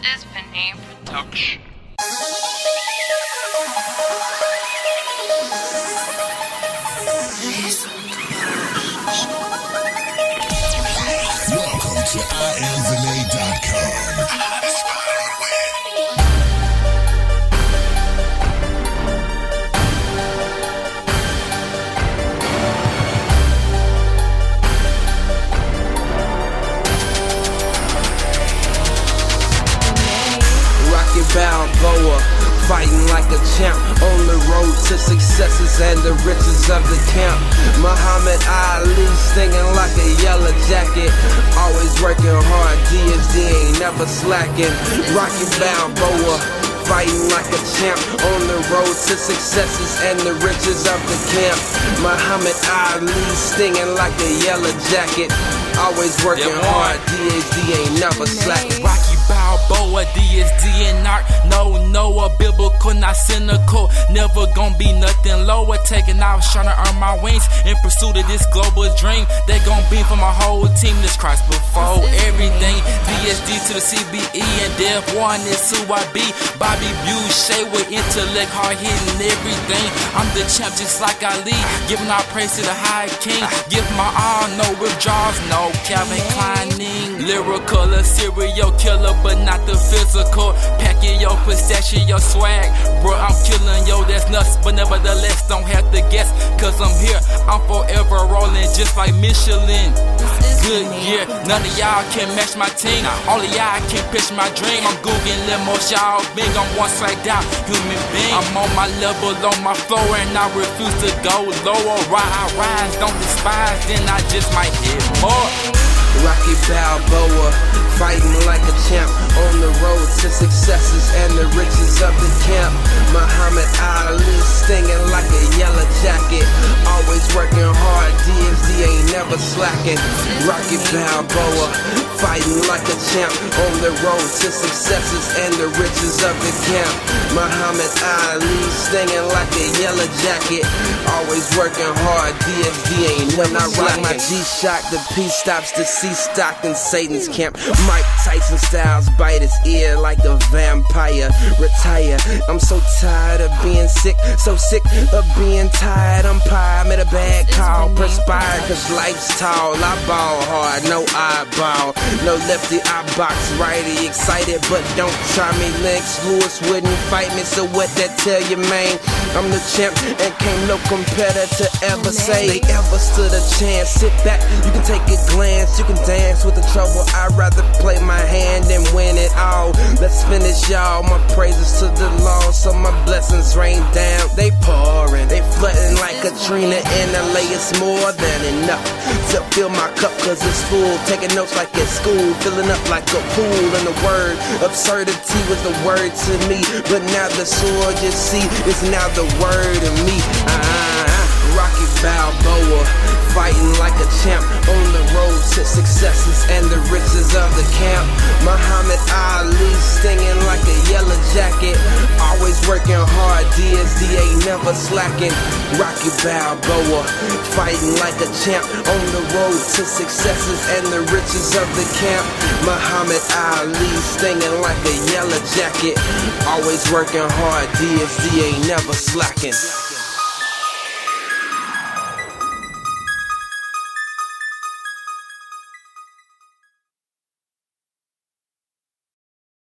is Vinay Production. Welcome to IamVinay.com. Rocky Balboa, fighting like a champ on the road to successes and the riches of the camp. Muhammad Ali stinging like a yellow jacket, always working hard. DSD ain't never slacking. Rocky Balboa. Fighting like a champ on the road to successes and the riches of the camp. Muhammad Ali stinging like a yellow jacket, always working Yeah, hard. DSD ain't never slacking. No, no, biblical, not cynical. Never gonna be nothing lower. Taking off, trying to earn my wings in pursuit of this global dream. They gon' be for my whole team. This Christ before everything. DSD to the CBE and Dev One is who I be. Bobby Boucher with intellect, hard hitting everything. I'm the champ just like Ali. Giving our praise to the high king. Give my all, no withdrawals, no Calvin Kleining. Lyrical, a serial killer, but not the physical. Packing your possession, your swag. Bro, I'm killing yo, that's nuts. But nevertheless, don't have to guess. Cause I'm here, I'm forever rolling just like Michelin. Good year, none of y'all can match my team. Only y'all can pitch my dream. I'm googling limos, y'all big. I'm one slacked out human being. I'm on my level, on my floor, and I refuse to go lower. Ride, I rise, don't despise, then I just might hit more. Rocky Balboa, fighting like a champ on the road to successes and the riches of the camp. Muhammad Ali stinging like a yellow jacket, always working hard. DSD ain't never slacking. Rocky Balboa, fighting like a champ on the road to successes and the riches of the camp. Muhammad Ali stinging like a yellow jacket, always working hard. DSD ain't when I rock my G-Shock, the P stops the C stock in Satan's camp. Mike Tyson styles bite his ear like a vampire. Retire. I'm so tired of being sick, so sick of being tired. I'm pie, made a bad call, perspire, cause life's tall. I ball hard, no eyeball, no lefty I box, righty excited, but don't try me. Lex Lewis wouldn't fight me, so what that tell you, man? I'm the champ, and can't no competitor ever say they ever stood a chance. Sit back, you can take a glance, you can dance with the trouble. I'd rather play my hand and win it all. Let's finish, y'all. My praises to the Lord, so my blessings rain down. They pouring, they flooding like Katrina in the LA. More than enough to fill my cup, cause it's full. Taking notes like at school, filling up like a pool. And the word absurdity was the word to me, but now the sword you see is now the word of me. Ah, Rocky Balboa, fighting like a champ on the road to successes and the riches of the camp. Muhammad Ali stinging like yellow jacket, always working hard. DSD ain't never slacking. Rocky Balboa, fighting like a champ on the road to successes and the riches of the camp. Muhammad Ali stinging like a yellow jacket, always working hard. DSD ain't never slacking.